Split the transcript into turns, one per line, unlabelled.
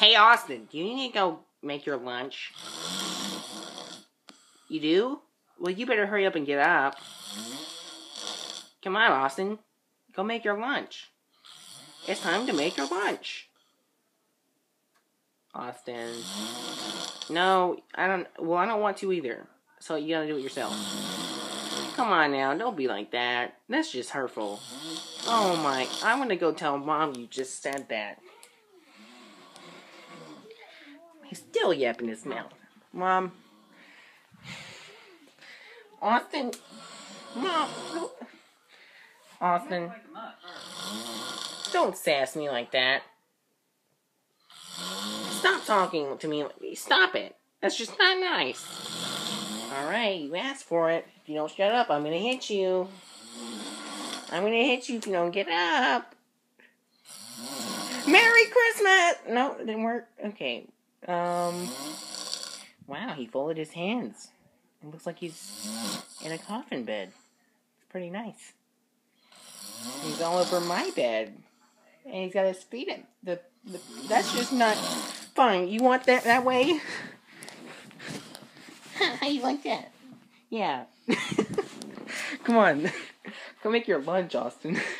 Hey, Austin, do you need to go make your lunch? You do? Well, you better hurry up and get up. Come on, Austin. Go make your lunch. It's time to make your lunch. Austin. No, I don't. Well, I don't want to either. So you gotta do it yourself. Come on now, don't be like that. That's just hurtful. Oh my, I'm gonna go tell mom you just said that. He's still yapping his mouth. Mom. Austin. Mom. Austin. Don't sass me like that. Stop talking to me. Stop it. That's just not nice. Alright, you asked for it. If you don't shut up, I'm gonna hit you. I'm gonna hit you if you don't get up. Merry Christmas! No, it didn't work. Okay. Um. Wow, he folded his hands. It looks like he's in a coffin bed. It's pretty nice. He's all over my bed. And he's got his feet in the, the that's just not fine. You want that that way? How you like that? Yeah. Come on. Go make your lunch, Austin.